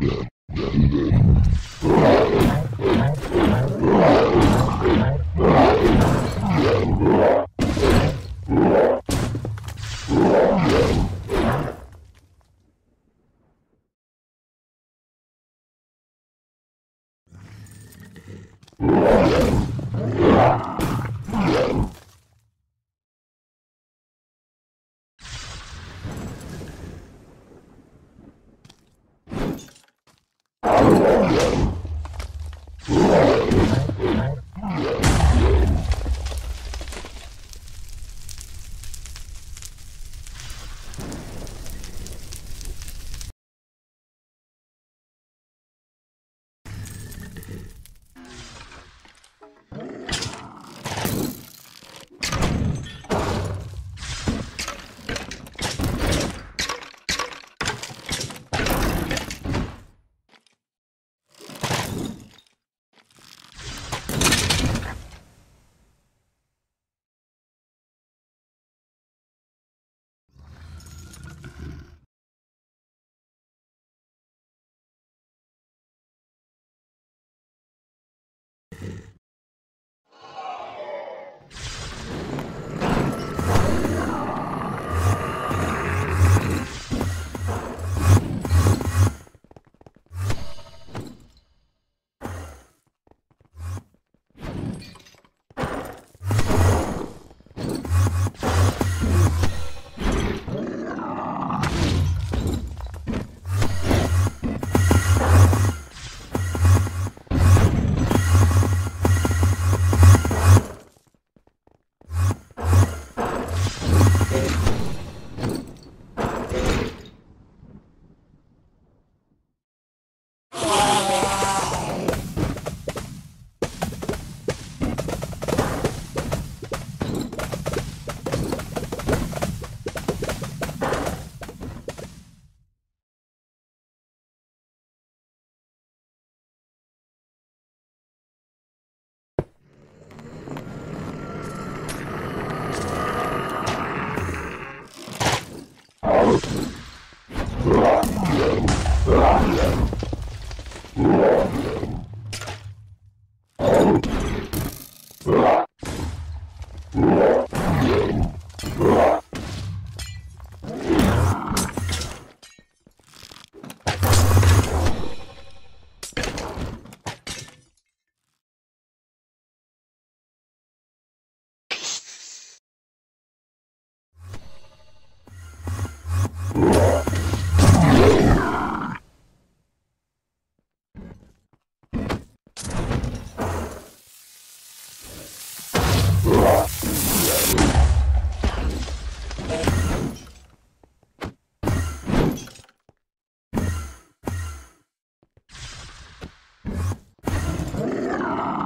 Yeah. Ryan. Yeah. Ah!